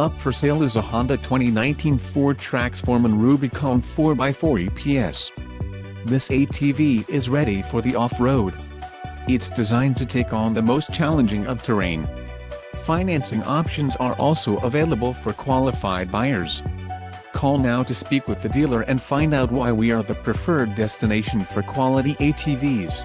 Up for sale is a Honda 2019 FourTrax Foreman Rubicon 4x4 EPS. This ATV is ready for the off-road. It's designed to take on the most challenging of terrain. Financing options are also available for qualified buyers. Call now to speak with the dealer and find out why we are the preferred destination for quality ATVs.